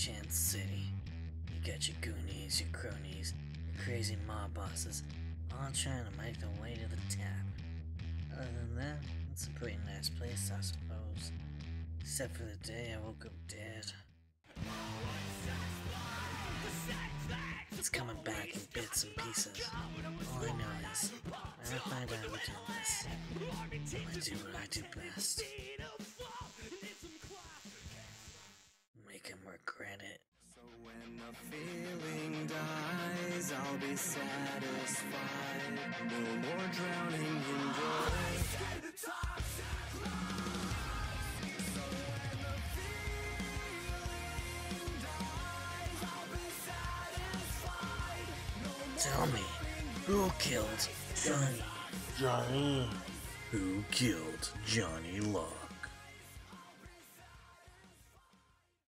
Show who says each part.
Speaker 1: Chance City. You got your goonies, your cronies, your crazy mob bosses, all trying to make their way to the top. Other than that, it's a pretty nice place, I suppose. Except for the day I woke up dead. It's coming back in bits and pieces. All I know is, when I find out done this, I do what I do best. Regret it.
Speaker 2: So when the feeling dies, I'll be satisfied. No more drowning in joy.
Speaker 1: Tell me, who killed Johnny?
Speaker 3: Johnny.
Speaker 1: Who killed Johnny Locke?